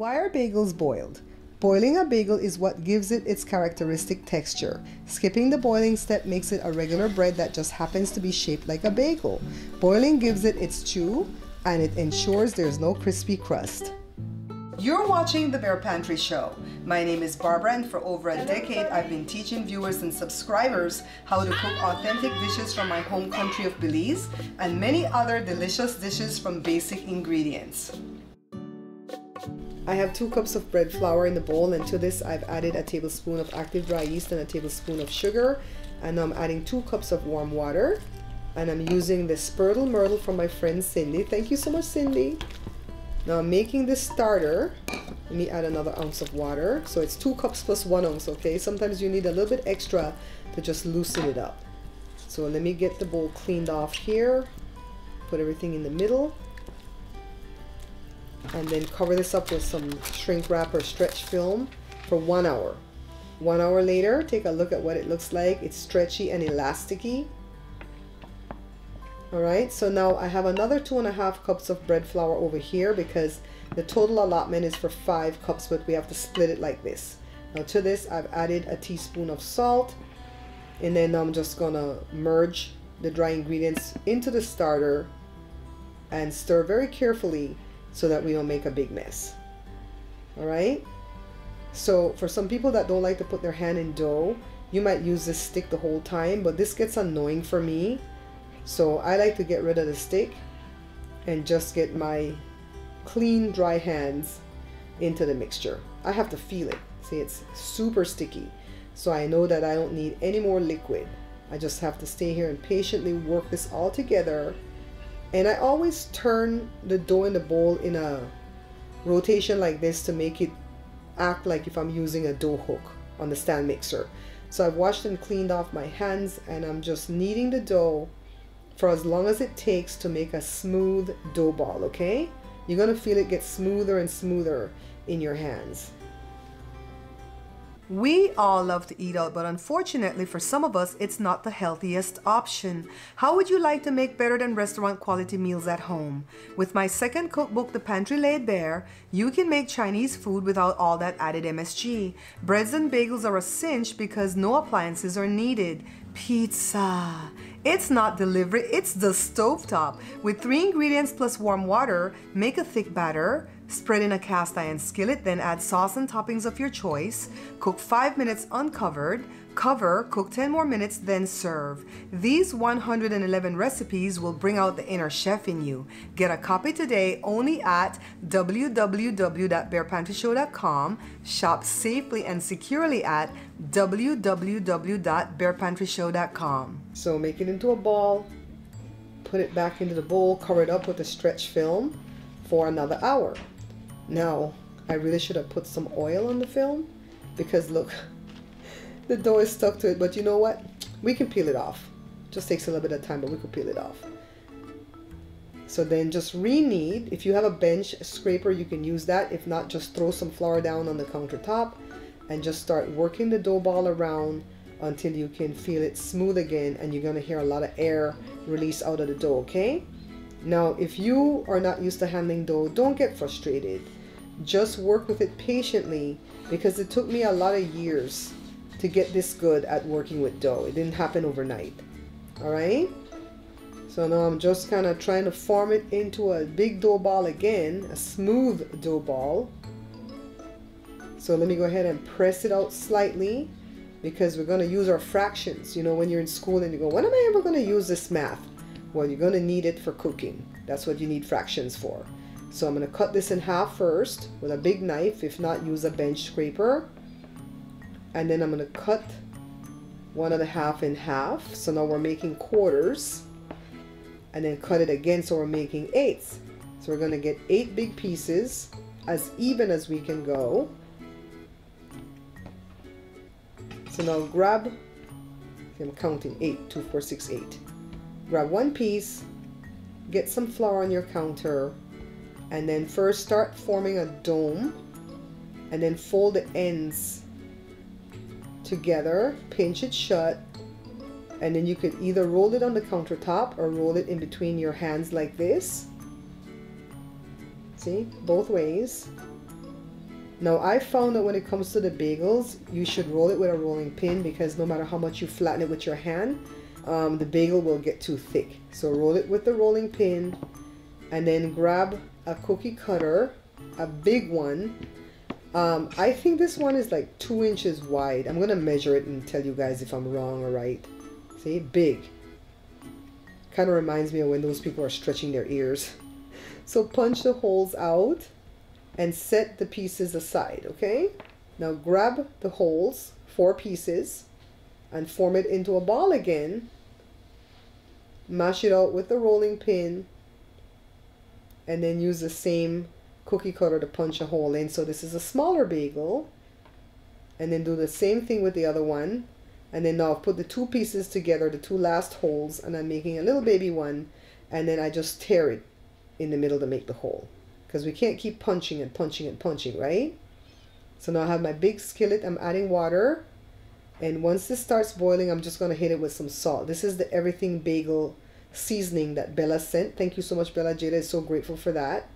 Why are bagels boiled? Boiling a bagel is what gives it its characteristic texture. Skipping the boiling step makes it a regular bread that just happens to be shaped like a bagel. Boiling gives it its chew and it ensures there's no crispy crust. You're watching The Bare Pantry Show. My name is Barbara, and for over a decade, I've been teaching viewers and subscribers how to cook authentic dishes from my home country of Belize and many other delicious dishes from basic ingredients. I have two cups of bread flour in the bowl and to this I've added a tablespoon of active dry yeast and a tablespoon of sugar and I'm adding two cups of warm water and I'm using the Spurtle Myrtle from my friend Cindy. Thank you so much Cindy. Now I'm making this starter. Let me add another ounce of water. So it's two cups plus one ounce, okay? Sometimes you need a little bit extra to just loosen it up. So let me get the bowl cleaned off here. Put everything in the middle and then cover this up with some shrink wrap or stretch film for one hour. One hour later, take a look at what it looks like. It's stretchy and elasticy. All right, so now I have another two and a half cups of bread flour over here because the total allotment is for five cups, but we have to split it like this. Now to this, I've added a teaspoon of salt, and then I'm just gonna merge the dry ingredients into the starter and stir very carefully so that we don't make a big mess. All right. So for some people that don't like to put their hand in dough, you might use this stick the whole time, but this gets annoying for me. So I like to get rid of the stick and just get my clean, dry hands into the mixture. I have to feel it. See, it's super sticky. So I know that I don't need any more liquid. I just have to stay here and patiently work this all together and I always turn the dough in the bowl in a rotation like this to make it act like if I'm using a dough hook on the stand mixer. So I've washed and cleaned off my hands and I'm just kneading the dough for as long as it takes to make a smooth dough ball, okay? You're gonna feel it get smoother and smoother in your hands. We all love to eat out, but unfortunately for some of us, it's not the healthiest option. How would you like to make better than restaurant quality meals at home? With my second cookbook, The Pantry Laid Bare, you can make Chinese food without all that added MSG. Breads and bagels are a cinch because no appliances are needed. Pizza. It's not delivery, it's the stovetop. With three ingredients plus warm water, make a thick batter, Spread in a cast iron skillet, then add sauce and toppings of your choice. Cook 5 minutes uncovered. Cover, cook 10 more minutes, then serve. These 111 recipes will bring out the inner chef in you. Get a copy today only at www.barepantryshow.com. Shop safely and securely at www.barepantryshow.com. So make it into a ball, put it back into the bowl, cover it up with a stretch film for another hour. Now, I really should have put some oil on the film because look, the dough is stuck to it, but you know what? We can peel it off. Just takes a little bit of time, but we could peel it off. So then just re-knead. If you have a bench scraper, you can use that. If not, just throw some flour down on the countertop and just start working the dough ball around until you can feel it smooth again and you're gonna hear a lot of air release out of the dough, okay? Now, if you are not used to handling dough, don't get frustrated just work with it patiently because it took me a lot of years to get this good at working with dough. It didn't happen overnight. All right. So now I'm just kind of trying to form it into a big dough ball again, a smooth dough ball. So let me go ahead and press it out slightly because we're going to use our fractions. You know, when you're in school and you go, when am I ever going to use this math? Well, you're going to need it for cooking. That's what you need fractions for. So I'm going to cut this in half first with a big knife, if not use a bench scraper. And then I'm going to cut one and a half in half. So now we're making quarters. And then cut it again so we're making eighths. So we're going to get eight big pieces as even as we can go. So now grab, I'm counting eight, two, four, six, eight. Grab one piece, get some flour on your counter, and then first start forming a dome and then fold the ends together pinch it shut and then you could either roll it on the countertop or roll it in between your hands like this. See? Both ways. Now I found that when it comes to the bagels, you should roll it with a rolling pin because no matter how much you flatten it with your hand, um, the bagel will get too thick. So roll it with the rolling pin and then grab a cookie cutter, a big one. Um, I think this one is like two inches wide. I'm gonna measure it and tell you guys if I'm wrong or right. See, big. Kind of reminds me of when those people are stretching their ears. So punch the holes out and set the pieces aside, okay? Now grab the holes, four pieces, and form it into a ball again. Mash it out with the rolling pin and then use the same cookie cutter to punch a hole in. So this is a smaller bagel. And then do the same thing with the other one. And then now I've put the two pieces together, the two last holes, and I'm making a little baby one. And then I just tear it in the middle to make the hole because we can't keep punching and punching and punching, right? So now I have my big skillet. I'm adding water. And once this starts boiling, I'm just going to hit it with some salt. This is the Everything Bagel seasoning that Bella sent. Thank you so much, Bella. Jada is so grateful for that.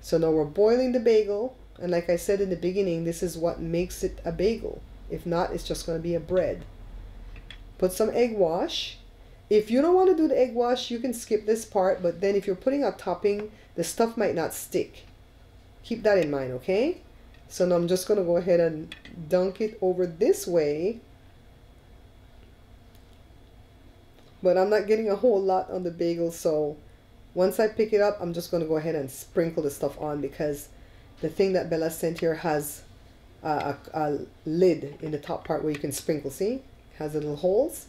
So now we're boiling the bagel. And like I said in the beginning, this is what makes it a bagel. If not, it's just going to be a bread. Put some egg wash. If you don't want to do the egg wash, you can skip this part. But then if you're putting a topping the stuff might not stick. Keep that in mind, okay? So now I'm just going to go ahead and dunk it over this way. But I'm not getting a whole lot on the bagel, so once I pick it up, I'm just going to go ahead and sprinkle the stuff on because the thing that Bella sent here has a, a, a lid in the top part where you can sprinkle, see? It has little holes.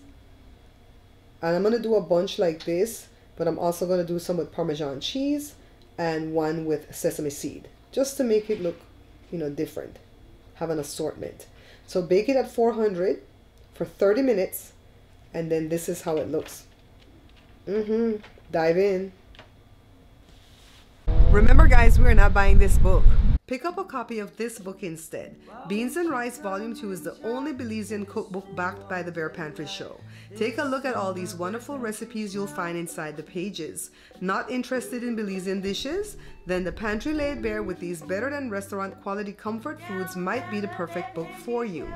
And I'm going to do a bunch like this, but I'm also going to do some with Parmesan cheese and one with sesame seed just to make it look you know different have an assortment so bake it at 400 for 30 minutes and then this is how it looks. Mm-hmm. Dive in. Remember guys we're not buying this book Pick up a copy of this book instead. Beans and Rice Volume 2 is the only Belizean cookbook backed by the Bare Pantry Show. Take a look at all these wonderful recipes you'll find inside the pages. Not interested in Belizean dishes? Then the Pantry Laid Bare with these better than restaurant quality comfort foods might be the perfect book for you.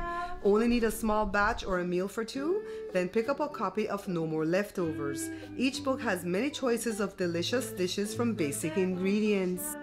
Only need a small batch or a meal for two? Then pick up a copy of No More Leftovers. Each book has many choices of delicious dishes from basic ingredients.